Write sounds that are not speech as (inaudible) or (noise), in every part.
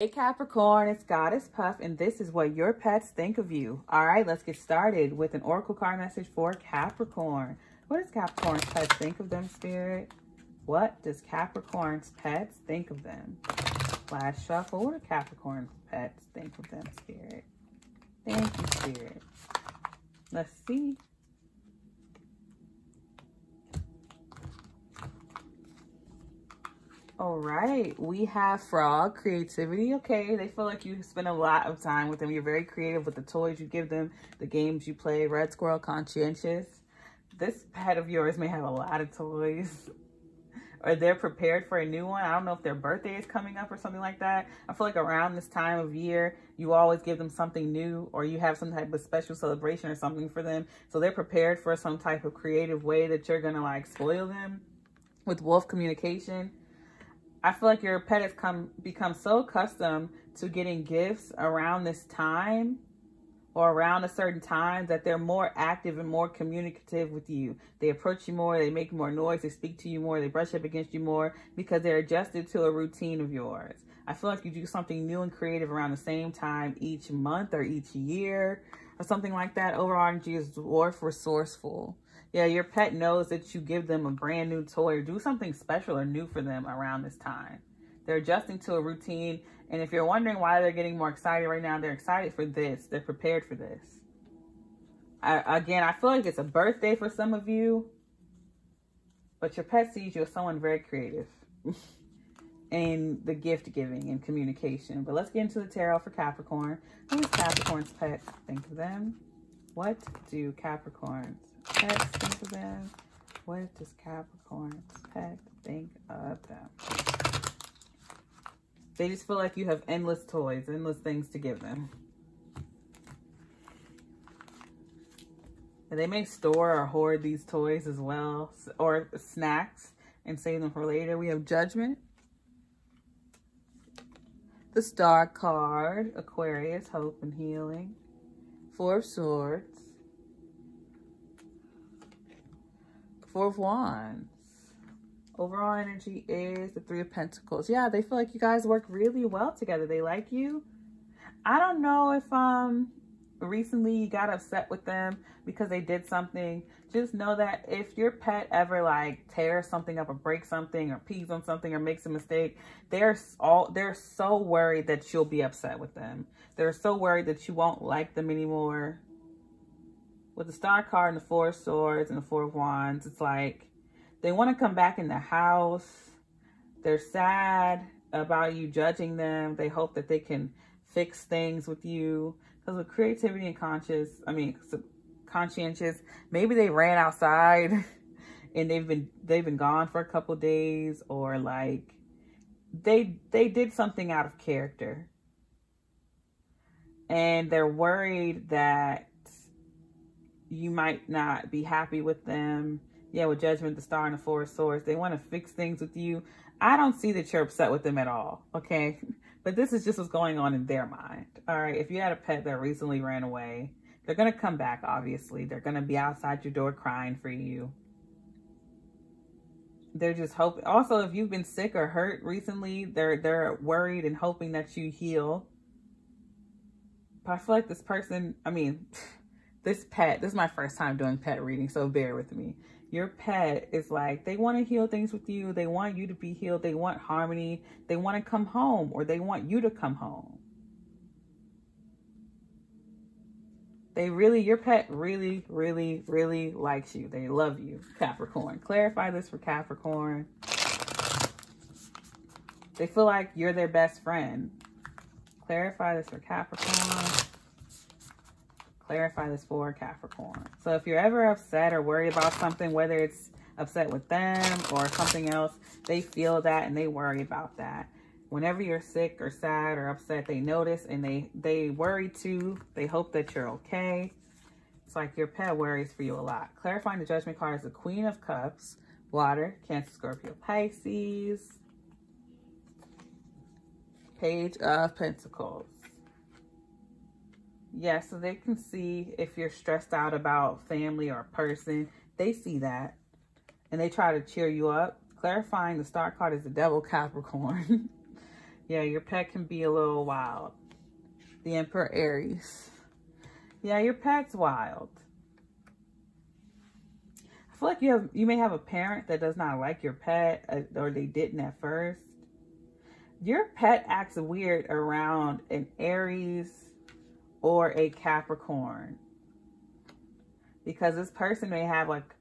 Hey Capricorn, it's Goddess Puff, and this is what your pets think of you. All right, let's get started with an Oracle card message for Capricorn. What does Capricorn's pets think of them, Spirit? What does Capricorn's pets think of them? Last shuffle, what do Capricorn's pets think of them, Spirit? Thank you, Spirit. Let's see. All right, we have frog creativity. Okay, they feel like you spend a lot of time with them. You're very creative with the toys you give them, the games you play. Red squirrel conscientious. This pet of yours may have a lot of toys (laughs) or they're prepared for a new one. I don't know if their birthday is coming up or something like that. I feel like around this time of year, you always give them something new or you have some type of special celebration or something for them. So they're prepared for some type of creative way that you're going to like spoil them with wolf communication. I feel like your pet has come become so accustomed to getting gifts around this time or around a certain time that they're more active and more communicative with you. They approach you more, they make more noise, they speak to you more, they brush up against you more because they're adjusted to a routine of yours. I feel like you do something new and creative around the same time each month or each year or something like that. Overall energy is dwarf resourceful. Yeah, your pet knows that you give them a brand new toy or do something special or new for them around this time. They're adjusting to a routine. And if you're wondering why they're getting more excited right now, they're excited for this. They're prepared for this. I, again, I feel like it's a birthday for some of you. But your pet sees you as someone very creative. (laughs) in the gift giving and communication. But let's get into the tarot for Capricorn. Who is Capricorn's pet? Think of them. What do Capricorn's pets think of them? What does Capricorn's pet think of them? They just feel like you have endless toys, endless things to give them. And they may store or hoard these toys as well, or snacks, and save them for later. We have Judgment. The Star card, Aquarius, Hope and Healing. Four of Swords. Four of Wands. Overall energy is the Three of Pentacles. Yeah, they feel like you guys work really well together. They like you. I don't know if um recently you got upset with them because they did something. Just know that if your pet ever like tears something up or breaks something or pees on something or makes a mistake, they're all they're so worried that you'll be upset with them. They're so worried that you won't like them anymore. With the star card and the four of swords and the four of wands, it's like they want to come back in the house. They're sad about you judging them. They hope that they can fix things with you. Because with creativity and conscious, I mean, conscientious, maybe they ran outside (laughs) and they've been they've been gone for a couple days or like they they did something out of character and they're worried that you might not be happy with them yeah, with Judgment, the Star, and the Four of Swords. They want to fix things with you. I don't see that you're upset with them at all, okay? (laughs) But this is just what's going on in their mind, all right? If you had a pet that recently ran away, they're going to come back, obviously. They're going to be outside your door crying for you. They're just hoping. Also, if you've been sick or hurt recently, they're they're worried and hoping that you heal. But I feel like this person, I mean, (laughs) this pet, this is my first time doing pet reading, so bear with me. Your pet is like they want to heal things with you they want you to be healed they want harmony they want to come home or they want you to come home. They really your pet really really really likes you. They love you. Capricorn. Clarify this for capricorn. They feel like you're their best friend. Clarify this for capricorn clarify this for Capricorn. So if you're ever upset or worried about something, whether it's upset with them or something else, they feel that and they worry about that. Whenever you're sick or sad or upset, they notice and they, they worry too. They hope that you're okay. It's like your pet worries for you a lot. Clarifying the Judgment card is the Queen of Cups, Water, Cancer, Scorpio, Pisces, Page of Pentacles. Yeah, so they can see if you're stressed out about family or person. They see that. And they try to cheer you up. Clarifying the star card is the devil Capricorn. (laughs) Yeah, your pet can be a little wild. The Emperor Aries. Yeah, your pet's wild. I feel like you have you may have a parent that does not like your pet uh, or they didn't at first. Your pet acts weird around an Aries or a Capricorn. Because this person may have like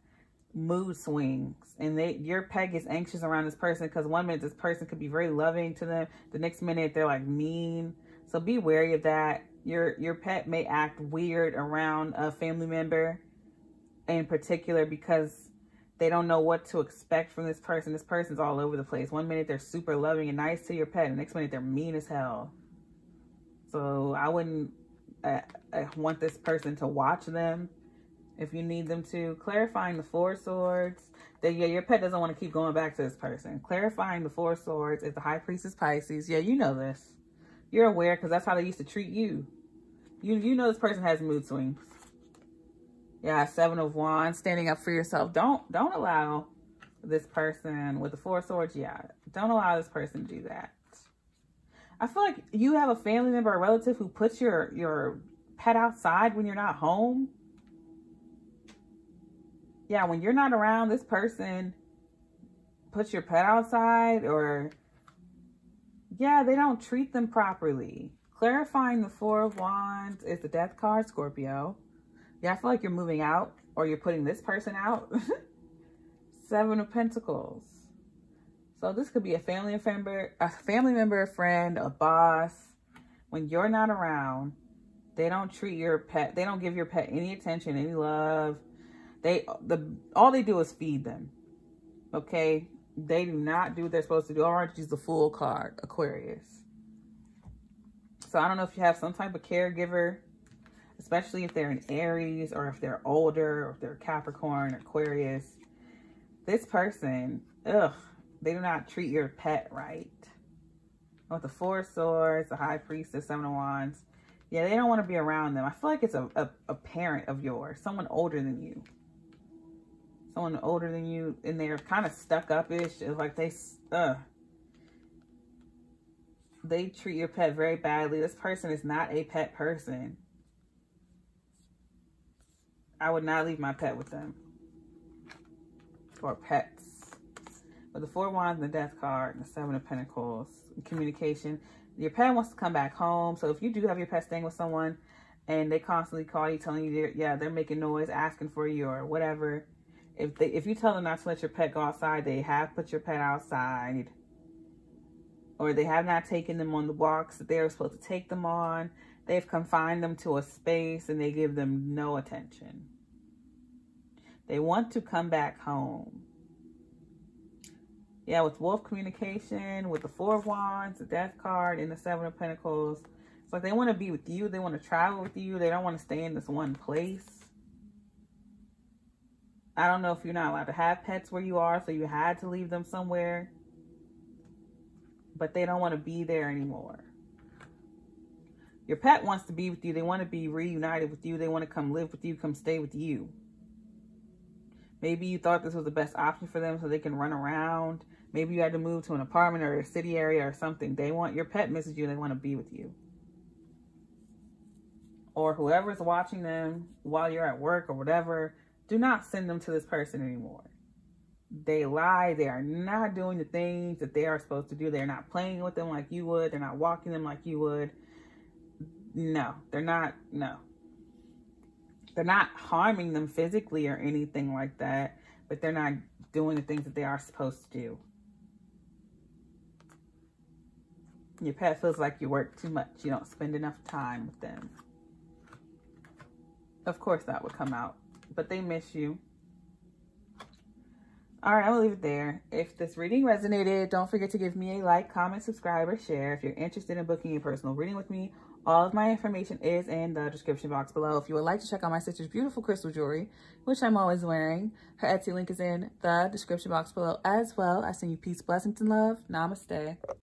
mood swings and they your pet is anxious around this person because one minute this person could be very loving to them the next minute they're like mean so be wary of that your your pet may act weird around a family member in particular because they don't know what to expect from this person. This person's all over the place. One minute they're super loving and nice to your pet, the next minute they're mean as hell. So I wouldn't uh, uh, want this person to watch them if you need them to. Clarifying the Four Swords. That yeah, your pet doesn't want to keep going back to this person. Clarifying the Four Swords. If the High Priestess Pisces, yeah, you know this. You're aware because that's how they used to treat you. You you know this person has mood swings. Yeah, seven of wands, standing up for yourself. Don't don't allow this person with the four swords. Yeah, don't allow this person to do that. I feel like you have a family member or relative who puts your your pet outside when you're not home. Yeah, when you're not around, this person puts your pet outside or yeah, they don't treat them properly. Clarifying the Four of Wands is the Death card, Scorpio. Yeah, I feel like you're moving out or you're putting this person out. (laughs) Seven of Pentacles. So this could be a family member, a family member, a friend, a boss. When you're not around, they don't treat your pet. They don't give your pet any attention, any love. They the all they do is feed them. Okay, they do not do what they're supposed to do. Orange is the full card, Aquarius. So I don't know if you have some type of caregiver especially if they're an Aries or if they're older or if they're Capricorn, Aquarius. This person, ugh, they do not treat your pet right. With the Four Swords, the High Priestess, Seven of Wands. Yeah, they don't want to be around them. I feel like it's a, a, a parent of yours, someone older than you. Someone older than you, and they're kind of stuck up-ish. It's like they, uh, they treat your pet very badly. This person is not a pet person. I would not leave my pet with them. Or pets. With the Four Wands and the Death card and the Seven of Pentacles, communication. Your pet wants to come back home. So if you do have your pet staying with someone and they constantly call you telling you, they're, yeah, they're making noise, asking for you or whatever. If they, if you tell them not to let your pet go outside, they have put your pet outside. Or they have not taken them on the walks that they were supposed to take them on. They've confined them to a space and they give them no attention. They want to come back home. Yeah, with Wolf Communication, with the Four of Wands, the Death card, and the Seven of Pentacles. It's like they want to be with you. They want to travel with you. They don't want to stay in this one place. I don't know if you're not allowed to have pets where you are, so you had to leave them somewhere. But they don't want to be there anymore. Your pet wants to be with you. They want to be reunited with you. They want to come live with you, come stay with you. Maybe you thought this was the best option for them so they can run around. Maybe you had to move to an apartment or a city area or something. They want your pet misses you. They want to be with you. Or whoever's watching them while you're at work or whatever, do not send them to this person anymore. They lie. They are not doing the things that they are supposed to do. They're not playing with them like you would. They're not walking them like you would no, they're not, no. They're not harming them physically or anything like that, but they're not doing the things that they are supposed to do. Your pet feels like you work too much. You don't spend enough time with them. Of course that would come out, but they miss you. All right, I'm gonna leave it there. If this reading resonated, don't forget to give me a like, comment, subscribe, or share. If you're interested in booking a personal reading with me, all of my information is in the description box below. If you would like to check out my sister's beautiful crystal jewelry, which I'm always wearing, her Etsy link is in the description box below as well. I send you peace, blessings, and love. Namaste.